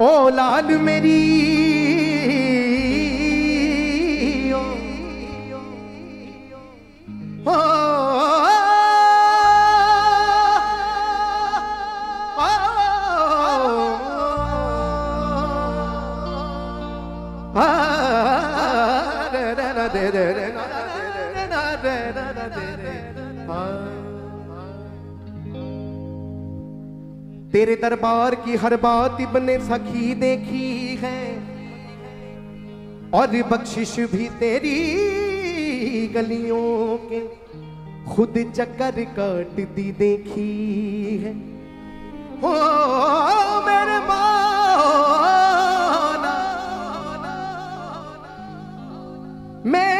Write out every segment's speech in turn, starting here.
औलाद मेरी ओ, तेरे दरबार की हर बात इब्ने सखी देखी है। और बख्शिश भी तेरी गलियों के खुद चक्कर काट दी देखी है। हो मेरे मौला मैं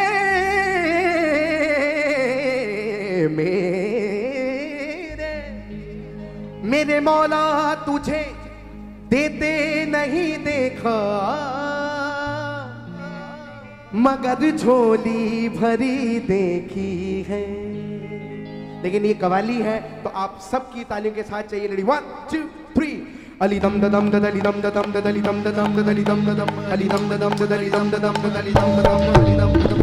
मेरे मौला तुझे देते नहीं देखा मगर झोली भरी देखी है लेकिन ये कवाली है तो आप सबकी तालियों के साथ चाहिए लड़ी वन टू थ्री अली दम दम दम दम ददली दम दम ददली दम दम अली दम दम ददली दम दम ददली दम दम अली दम दम अली दम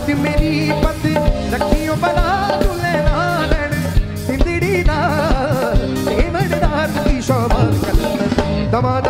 लाद मेरी पत रखियो बला दुले लालन सिंदड़ी दा देवड़ दा की शोभा अली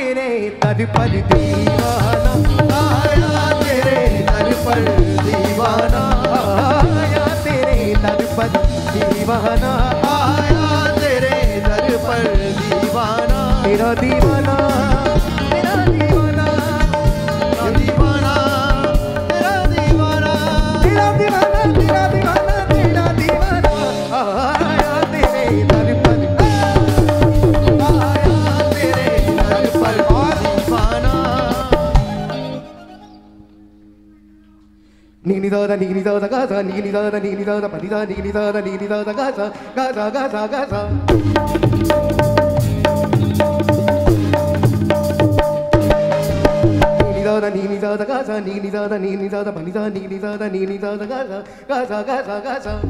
तेरे दर पर दीवाना आया तेरे दर पर। Nini da da nini da da ga da nini da da nini da da pa da nini da da nini da da ga da ga da ga da ga da Nini da da nini da da ga da nini da da nini da da pa da nini da da nini da da ga da ga da ga da ga da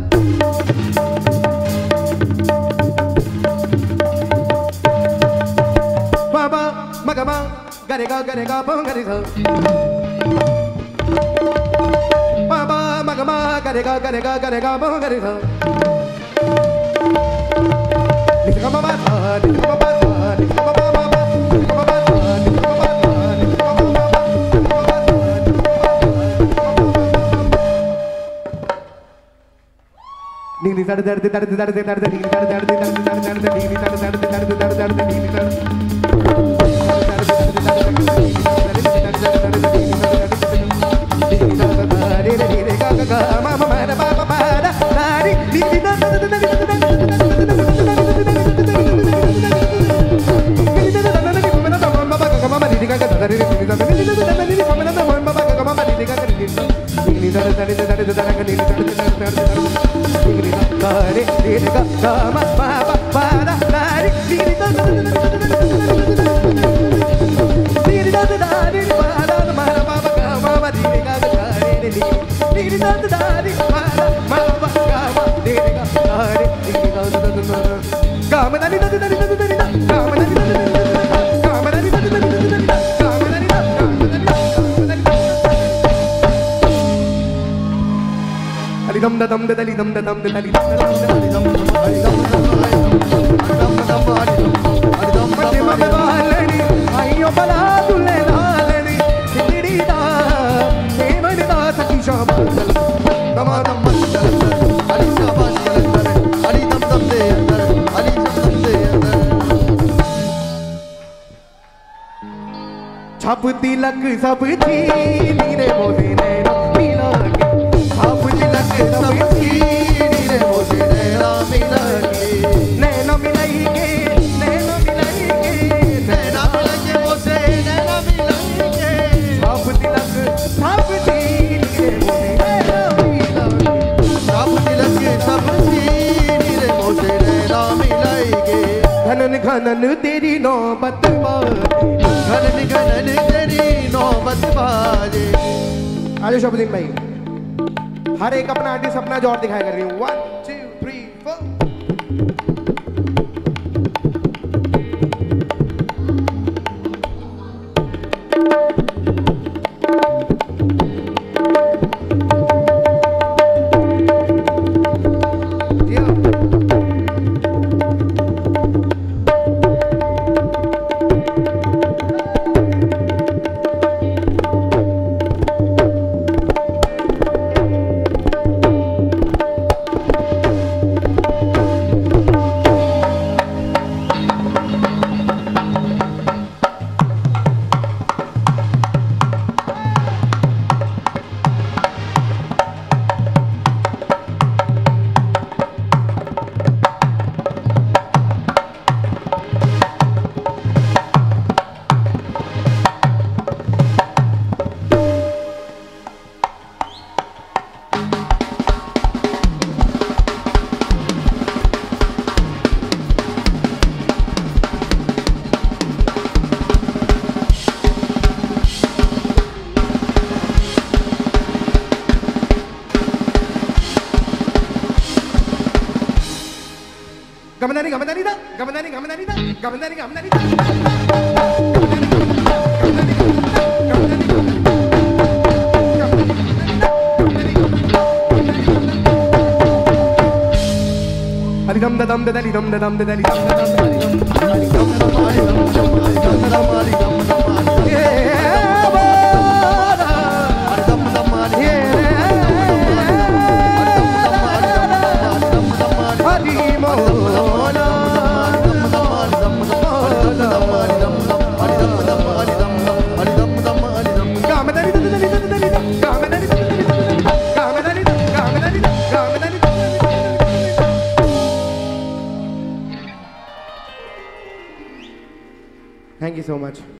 Baba magama gare ga gare ga pa gare sa Baba magama gare ga gare ga gare ga pa gare sa Nisa kama ba sa nisa kama ba sa nisa kama ba ba ba nisa kama ba sa nisa kama ba sa nisa kama ba ba ba nisa kama ba sa nisa kama ba Nini dar dar pa ba ma ga ma ga re ga ga re ga ga re ga ma ga re ga ni ga ma ba sa ni ga ma ba sa ni ga ma ba ba ba ni ga ma ba sa ni ga ma ba sa ni ga ma ba ba ni ga ma ba sa ni ga ma ba sa ni ni dar dar dar dar dar dar dar dar dar dar dar dar dar dar dar dar dar dar dar Come on, dum da dum da dali dum da dum da dali dum da dum da dam dum dam dum hari dam dum hari dum hari dam dam hari dam balani aiyo bala dulle dalani sidri da devani da sakhi shabal dum dam hari shabal hari dam dam de andar hari dam dam de andar छपती लक सब थी नीरे मोदी ने छप तिलक सब चीनी रे मोसे नैना मिला के नैना मिलाई के नैना मिलाई के नैना छप तिलक सब चीनी रे मोसे नैना मिला के घनन घनन तेरी नौबत आजो शब्द भाई हर एक अपना आर्टिस्ट अपना ज़ोर दिखाया कर रही हूँ। वन टू थ्री फोर கமதாரி கமதாரி தான் கமதாரி கமதாரி அதுகம் ததம் ததலி தம் ததம் ததலி தம் ததம் ததலி தம் ததம் so much.